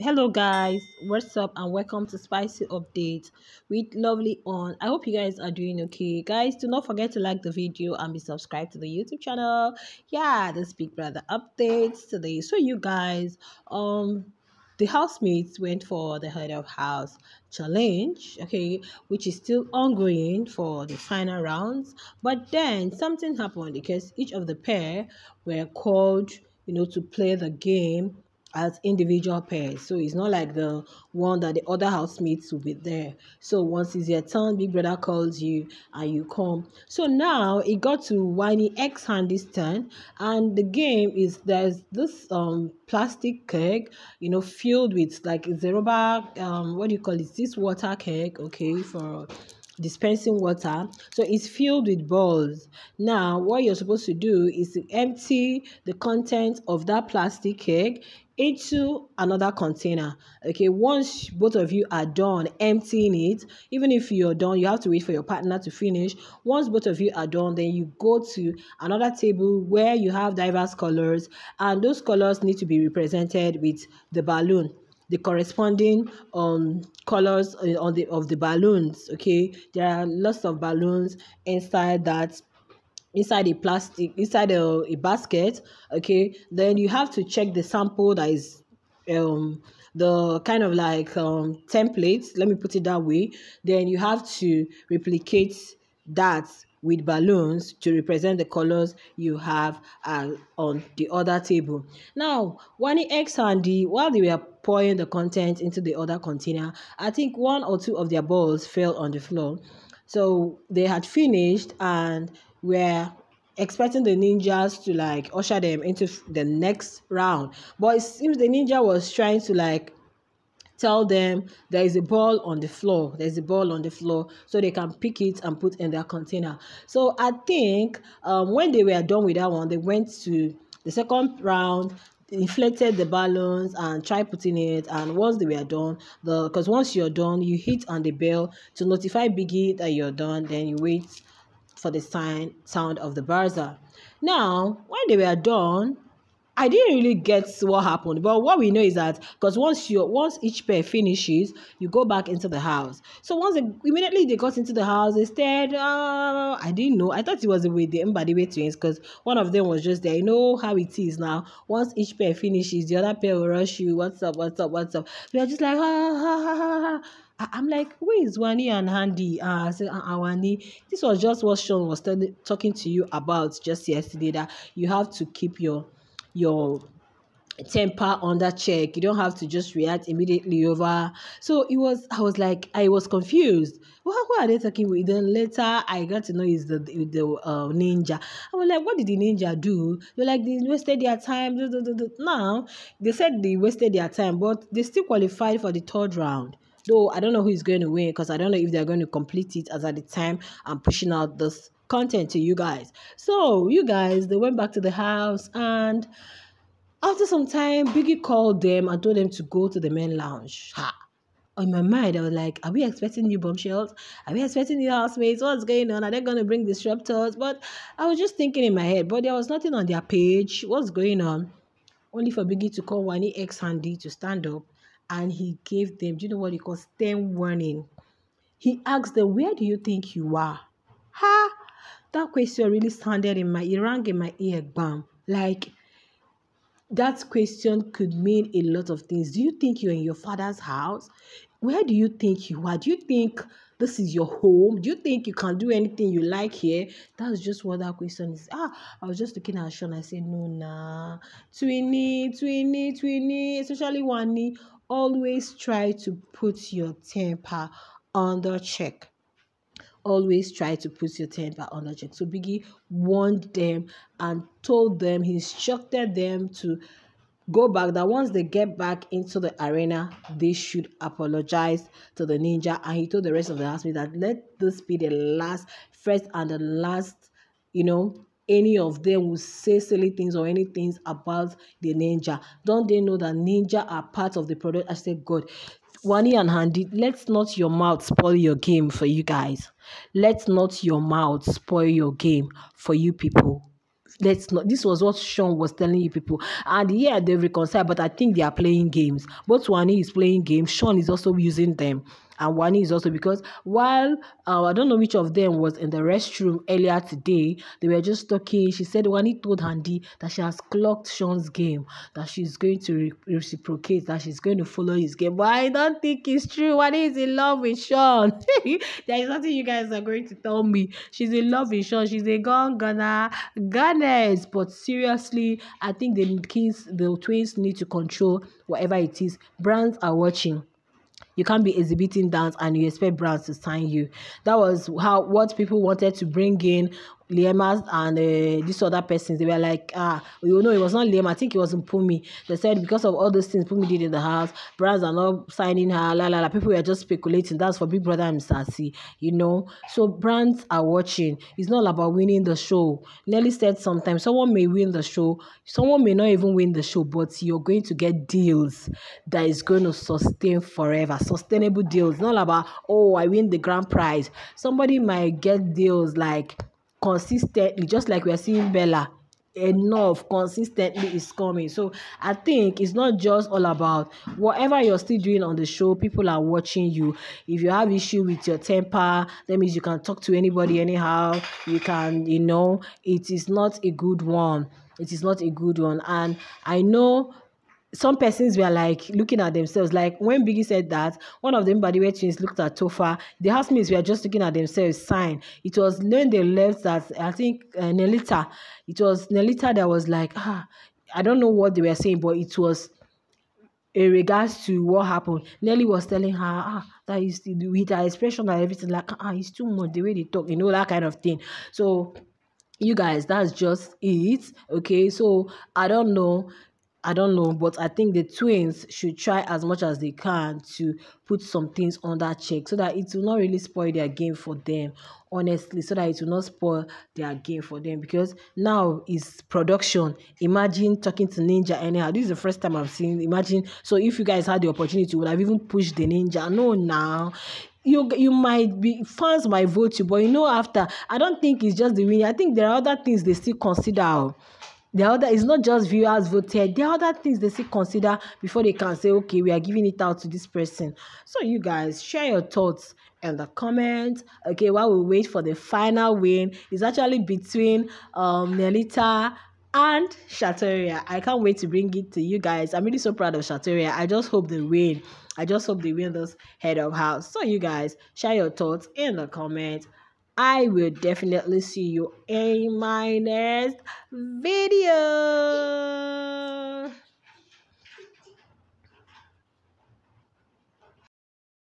hello guys. What's up? And welcome to spicy update with lovely on. I hope you guys are doing okay. Guys do not forget to like the video and be subscribed to the youtube channel. Yeah this big brother updates today. So you guys um the housemates went for the head of house challenge okay which is still ongoing for the final rounds. But then something happened because each of the pair were called you know to play the game as individual pairs. So it's not like the one that the other housemates will be there. So once it's your turn, Big Brother calls you and you come. So now it got to Wanni X Handi's turn, and the game is there's this um plastic keg, you know, filled with like zero bar um what do you call it? This water keg, okay, for dispensing water so it's filled with balls now what you're supposed to do is to empty the contents of that plastic keg into another container. Okay once both of you are done emptying it even if you're done you have to wait for your partner to finish. Once both of you are done then you go to another table where you have diverse colors and those colors need to be represented with the balloon. The corresponding um colors uh, on the of the balloons okay? There are lots of balloons inside that inside a plastic inside a, a basket okay then you have to check the sample that is um the kind of like um template let me put it that way then you have to replicate that with balloons to represent the colors you have uh, on the other table. Now, Wanni X Handi, while they were pouring the content into the other container, I think one or two of their balls fell on the floor. So they had finished and were expecting the ninjas to like usher them into the next round. But it seems the ninja was trying to like tell them there is a ball on the floor there's a ball on the floor so they can pick it and put in their container so i think um, when they were done with that one they went to the second round inflated the balloons and try putting it and once they were done the because once you're done you hit on the bell to notify biggie that you're done then you wait for the sign sound of the buzzer. Now when they were done I didn't really get what happened, but what we know is that because once you once each pair finishes, you go back into the house. So once they, immediately they got into the house, they stared. Uh, I didn't know. I thought it was with the Mbadiwe twins because one of them was just there. You know how it is now. Once each pair finishes, the other pair will rush you. What's up? What's up? What's up? We are just like ha ha ha. ha. I'm like, where is Wanni and Handi? Uh, I said, uh, Wanni. This was just what Shaun was talking to you about just yesterday. That you have to keep your your temper under check. You don't have to just react immediately over. So it was i was like i was confused. Well, who are they talking with? Then later i got to know is the the uh, ninja. I was like what did the ninja do? They're like they wasted their time. Now they said they wasted their time but they still qualified for the third round. Though i don't know who is going to win because i don't know if they're going to complete it as at the time i'm pushing out this content to you guys. So you guys, they went back to the house and after some time, Biggie called them and told them to go to the main lounge. Ha. In my mind, I was like, are we expecting new bombshells? Are we expecting new housemates? What's going on? Are they going to bring disruptors? But I was just thinking in my head, but there was nothing on their page. What's going on? Only for Biggie to call Wanni X Handi to stand up and he gave them, do you know what he calls stern warning? He asked them, where do you think you are? Ha! that question really sounded in my it rang in my ear bam. Like that question could mean a lot of things. Do you think you're in your father's house? Where do you think you are? Do you think this is your home? Do you think you can do anything you like here? That's just what that question is. Ah i was just looking at Shaun i said no nah. Twinny twinny twinny especially one always try to put your temper under check always try to put your temper under check. So Biggie warned them and told them, he instructed them to go back that once they get back into the arena they should apologize to the ninja and he told the rest of the housemate that let this be the last first and the last you know any of them will say silly things or any things about the ninja don't they know that ninja are part of the product i said god Wanni and Handi, let's not your mouth spoil your game for you guys. Let not your mouth spoil your game for you people. let's not this was what Shaun was telling you people. And yeah, they reconcile, but I think they are playing games. Both Wanni is playing games, Shaun is also using them and Wanni is also because while uh, I don't know which of them was in the restroom earlier today, they were just talking. She said Wanni told Handi that she has clocked Shaun's game, that she's going to re- reciprocate, that she's going to follow his game. But I don't think it's true. Wanni is in love with Shaun. there is nothing you guys are going to tell me. She's in love with Shaun. She's a gun gunner, gunners. But seriously, I think the kids, the twins need to control whatever it is. Brands are watching you can't be exhibiting dance and you expect brands to sign you. That was how what people wanted to bring in Liema and uh, this other persons, they were like, ah, you know, it was not Liema, I think it was Pumi. They said because of all those things Pumi did in the house, brands are not signing her, la la la. People were just speculating. That's for Big Brother and Sassy, you know. So brands are watching. It's not about winning the show. Nelly said sometimes someone may win the show, someone may not even win the show, but you're going to get deals that is going to sustain forever. Sustainable deals. Not about, oh, I win the grand prize. Somebody might get deals like consistently, just like we are seeing Bella enough consistently is coming. So i think it's not just all about whatever you're still doing on the show people are watching you. If you have issue with your temper that means you can talk to anybody anyhow. You can you know it is not a good one. It is not a good one. And i know some persons were like looking at themselves. Like when Biggie said that, one of them Mbadiwe twins looked at Tofa. The housemates were just looking at themselves. Sign. It was when they left that I think uh, Nelita. It was Nelita that was like, ah, I don't know what they were saying, but it was in regards to what happened. Nelly was telling her, ah, that is with her expression and everything, like, ah, it's too much the way they talk, you know, that kind of thing. So you guys, that's just it. Okay, so I don't know I don't know, but I think the twins should try as much as they can to put some things under check so that it will not really spoil their game for them, honestly, so that it will not spoil their game for them. Because now is production. Imagine talking to Ninja anyhow. This is the first time I've seen. Imagine. So if you guys had the opportunity, would have even pushed the Ninja. No, now you you might be fans might vote you, but you know after I don't think it's just the winning. I think there are other things they still consider. The other is not just viewers voted. There are other things they still consider before they can say, okay, we are giving it out to this person. So you guys share your thoughts in the comments. Okay, while we wait for the final win, it's actually between um Nelita and Shatoria. I can't wait to bring it to you guys. I'm really so proud of Shatoria. I just hope they win. I just hope they win this head of house. So you guys share your thoughts in the comments. I will definitely see you in my next video.